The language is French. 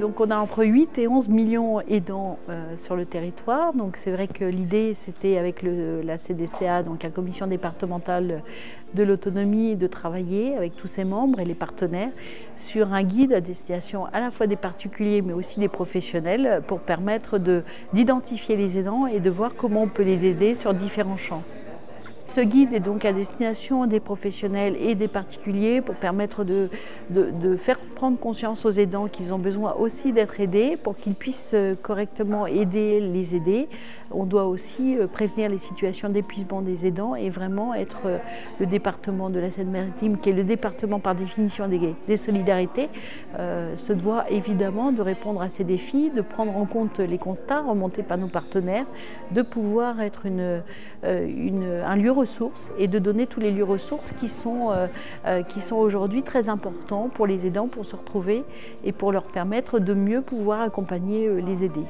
Donc on a entre 8 et 11 millions aidants euh, sur le territoire. Donc c'est vrai que l'idée c'était avec la CDCA, donc la commission départementale de l'autonomie, de travailler avec tous ses membres et les partenaires sur un guide à destination à la fois des particuliers mais aussi des professionnels pour permettre d'identifier les aidants et de voir comment on peut les aider sur différents champs. Ce guide est donc à destination des professionnels et des particuliers pour permettre de, faire prendre conscience aux aidants qu'ils ont besoin aussi d'être aidés pour qu'ils puissent euh, correctement aider les aider. On doit aussi euh, prévenir les situations d'épuisement des aidants et vraiment être euh, le département de la Seine-Maritime, qui est le département par définition des, solidarités, se doit évidemment de répondre à ces défis, de prendre en compte les constats remontés par nos partenaires, de pouvoir être un lieu et de donner tous les lieux ressources qui sont, euh, euh, qui sont aujourd'hui très importants pour les aidants pour se retrouver et pour leur permettre de mieux pouvoir accompagner euh, les aidés.